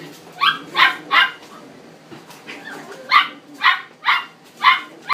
Yeah.